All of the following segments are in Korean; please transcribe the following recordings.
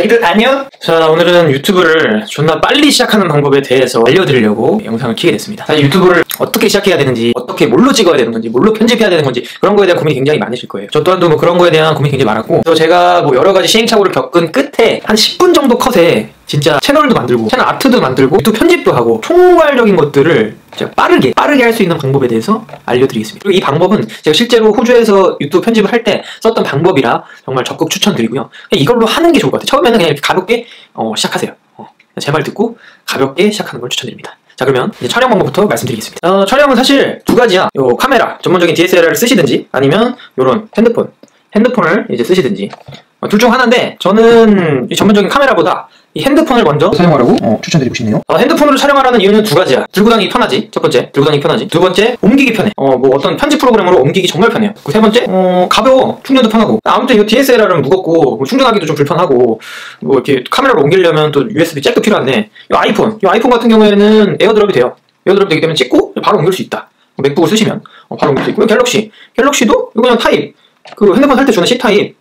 자기들 안녕? 자 오늘은 유튜브를 존나 빨리 시작하는 방법에 대해서 알려드리려고 영상을 키게 됐습니다 사실 유튜브를 어떻게 시작해야 되는지 어떻게 뭘로 찍어야 되는 건지 뭘로 편집해야 되는 건지 그런 거에 대한 고민이 굉장히 많으실 거예요 저 또한도 뭐 그런 거에 대한 고민이 굉장히 많았고 그래서 제가 뭐 여러 가지 시행착오를 겪은 끝에 한 10분 정도 컷에 진짜 채널도 만들고 채널 아트도 만들고 유튜브 편집도 하고 총괄적인 것들을 제가 빠르게 빠르게 할 수 있는 방법에 대해서 알려드리겠습니다. 그리고 이 방법은 제가 실제로 호주에서 유튜브 편집을 할 때 썼던 방법이라 정말 적극 추천드리고요. 이걸로 하는 게 좋을 것 같아요. 처음에는 그냥 이렇게 가볍게 어, 시작하세요. 어, 제말 듣고 가볍게 시작하는 걸 추천드립니다. 자 그러면 촬영 방법부터 말씀드리겠습니다. 어, 촬영은 사실 두 가지야. 요 카메라 전문적인 DSLR을 쓰시든지 아니면 요런 핸드폰 핸드폰을 이제 쓰시든지 어, 둘중 하나인데 저는 이 전문적인 카메라보다 이 핸드폰을 먼저 사용하라고 어, 추천드리고 싶네요. 어, 핸드폰으로 촬영하라는 이유는 두 가지야. 들고 다니기 편하지. 첫 번째, 들고 다니기 편하지. 두 번째, 옮기기 편해. 어, 뭐 어떤 편집 프로그램으로 옮기기 정말 편해요. 그 세 번째, 어, 가벼워. 충전도 편하고. 아무튼 이 DSLR은 무겁고 뭐 충전하기도 좀 불편하고 뭐 이렇게 카메라로 옮기려면 또 USB 잭도 필요한데 이 아이폰, 이 아이폰 같은 경우에는 AirDrop이 돼요. AirDrop 되기 때문에 찍고 바로 옮길 수 있다. 맥북을 쓰시면 어, 바로 옮길 수 있고 갤럭시, 갤럭시도 이거 그냥 타입. 그 핸드폰 살 때 주는 C 타입.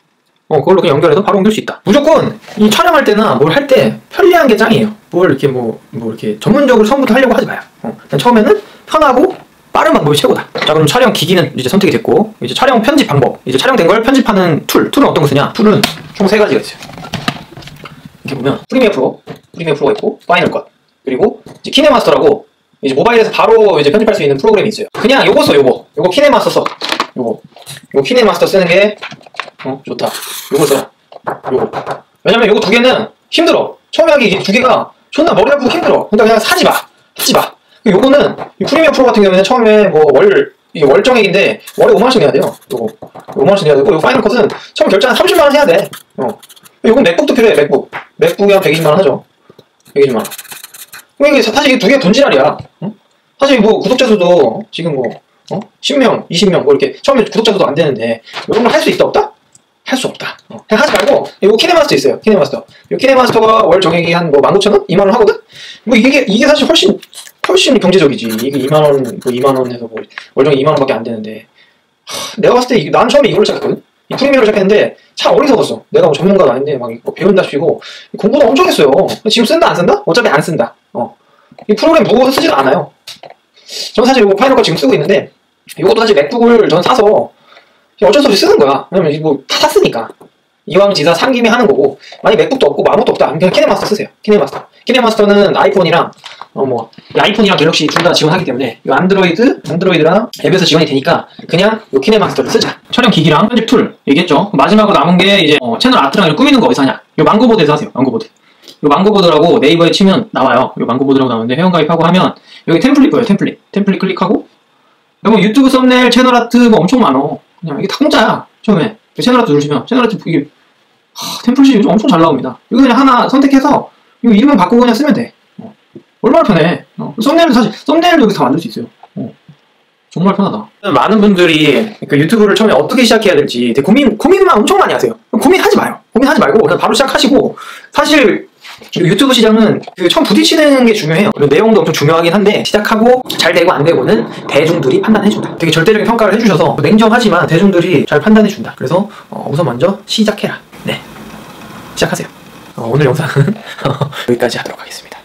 어, 그걸로 그냥 연결해서 바로 옮길 수 있다. 무조건 이 촬영할 때나 뭘 할 때 편리한 게 짱이에요. 뭘 이렇게 뭐, 뭐 이렇게 전문적으로 처음부터 하려고 하지 마요. 어, 처음에는 편하고 빠른 방법이 최고다. 자, 그럼 촬영 기기는 이제 선택이 됐고, 이제 촬영 편집 방법. 이제 촬영된 걸 편집하는 툴. 툴은 어떤 거 쓰냐? 툴은 총 세 가지가 있어요. 이렇게 보면 프리미어 프로, 프리미어 프로가 있고, 파이널 컷. 그리고 이제 키네마스터라고 이제 모바일에서 바로 이제 편집할 수 있는 프로그램이 있어요. 그냥 요거 써, 요거. 요거 키네마스터 써. 요거. 요거 키네마스터 쓰는 게 어, 좋다. 요거 써라. 요거. 왜냐면 요거 두 개는 힘들어. 처음에 하기 이게 두 개가 존나 머리 아프고 힘들어. 그러니까 그냥 사지 마. 하지 마. 요거는 이 프리미어 프로 같은 경우에는 처음에 뭐 월, 이게 월정액인데 월에 5만원씩 내야 돼요. 요거. 5만원씩 내야 되고, 요 파이널 컷은 처음 결제한 30만원 해야 돼. 어. 요건 맥북도 필요해, 맥북. 맥북이 한 120만원 하죠. 120만원. 이게 사실 이게 두 개 돈지랄이야. 응? 사실 뭐 구독자 수도 지금 뭐 어? 10명, 20명 뭐 이렇게 처음에 구독자 수도 안 되는데 이런 걸 할 수 있다 없다? 할 수 없다. 어. 그냥 하지 말고 이거 키네마스터 있어요. 키네마스터. 이 키네마스터가 월 정액이 한뭐 19,000원? 2만 원 하거든? 뭐 이게 이게 사실 훨씬 훨씬 경제적이지. 이게 2만 원, 뭐 2만 원에서 뭐 월 정액 2만 원밖에 안 되는데 하, 내가 봤을 때 난 처음에 이걸로 시작했거든. 이 프리미어로 시작했는데 참 어리석었어. 내가 뭐 전문가도 아닌데 막 이거 배운다시고 공부도 엄청 했어요. 지금 쓴다 안 쓴다? 어차피 안 쓴다. 어. 이 프로그램 무거워서 쓰지도 않아요. 저는 사실 이거 파이널 컷 지금 쓰고 있는데 이것도 사실 맥북을 전 사서 어쩔 수 없이 쓰는 거야. 왜냐면 이거 다 샀으니까. 이왕 지사 산 김에 하는 거고 만약 맥북도 없고 뭐 아무것도 없다 그냥 키네마스터 쓰세요. 키네마스터. 키네마스터는 아이폰이랑 어 뭐 아이폰이랑 갤럭시 둘 다 지원하기 때문에 이 안드로이드 안드로이드랑 앱에서 지원이 되니까 그냥 이 키네마스터를 쓰자. 촬영 기기랑 편집 tool 얘기했죠. 마지막으로 남은 게 이제 어, 채널 아트랑 꾸미는 거 어디서 하냐? 이 망고보드에서 하세요. 망고보드. 이 망고보드라고 네이버에 치면 나와요. 이 망고보드라고 나오는데 회원가입하고 하면 여기 template 보여요. template. template 클릭하고 뭐 유튜브 썸네일 채널 아트 뭐 엄청 많어. 그냥 이게 다 공짜야. 처음에 채널 아트 누르시면 채널 아트 이게 하, template이 요즘 엄청 잘 나옵니다. 이거 그냥 하나 선택해서 이거 이름만 바꾸고 그냥 쓰면 돼. 어. 얼마나 편해. 어. 썸네일도 사실 썸네일도 여기서 다 만들 수 있어요. 어. 정말 편하다. 많은 분들이 그 유튜브를 처음에 어떻게 시작해야 될지 고민 고민만 엄청 많이 하세요. 고민하지 마요. 고민하지 말고 그냥 바로 시작하시고 사실 유튜브 시장은 그 처음 부딪히는 게 중요해요. 내용도 엄청 중요하긴 한데 시작하고 잘 되고 안 되고는 대중들이 판단해준다. 되게 절대적인 평가를 해주셔서 냉정하지만 대중들이 잘 판단해준다. 그래서 어, 우선 먼저 시작해라. 네, 시작하세요. 어, 오늘 영상은 여기까지 하도록 하겠습니다.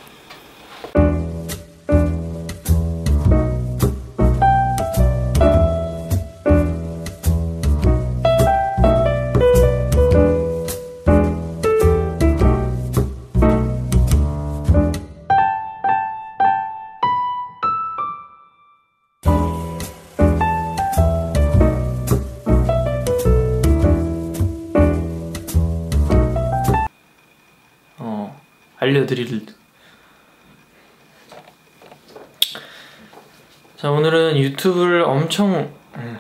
알려드릴. 자 오늘은 유튜브를 엄청 음,